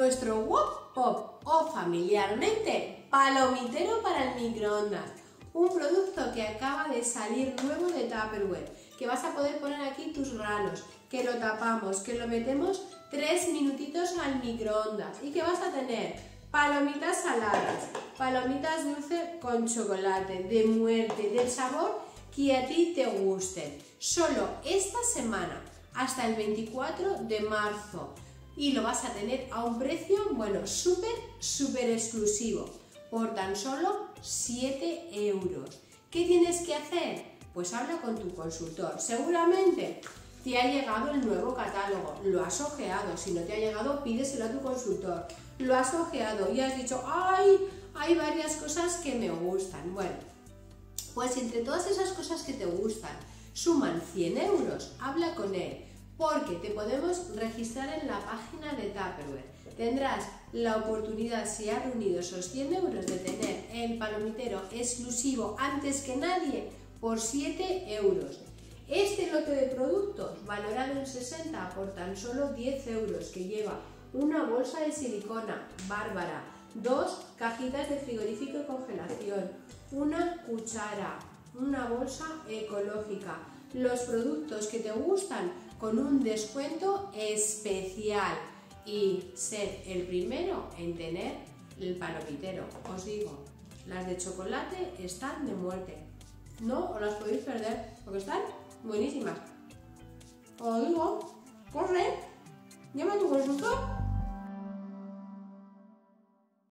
nuestro Wop Pop o familiarmente palomitero para el microondas. Un producto que acaba de salir nuevo de Tupperware, que vas a poder poner aquí tus granos, que lo tapamos, que lo metemos 3 minutitos al microondas y que vas a tener palomitas saladas, palomitas dulces con chocolate, de muerte, del sabor que a ti te gusten. Solo esta semana, hasta el 24 de marzo. Y lo vas a tener a un precio, bueno, súper, súper exclusivo, por tan solo 7 euros. ¿Qué tienes que hacer? Pues habla con tu consultor. Seguramente te ha llegado el nuevo catálogo, lo has ojeado, si no te ha llegado pídeselo a tu consultor, lo has ojeado y has dicho, ¡ay! Hay varias cosas que me gustan. Bueno, pues entre todas esas cosas que te gustan, suman 100 euros, habla con él, porque te podemos registrar en la página de Tupperware. Tendrás la oportunidad, si has reunido esos 100 euros, de tener el palomitero exclusivo antes que nadie por 7 euros. Este lote de productos, valorado en 60 por tan solo 10 euros, que lleva una bolsa de silicona bárbara, dos cajitas de frigorífico y congelación, una cuchara, una bolsa ecológica, los productos que te gustan con un descuento especial y ser el primero en tener el palomitero. Os digo, las de chocolate están de muerte. No os las podéis perder porque están buenísimas. Os digo, corre, llama a tu consultor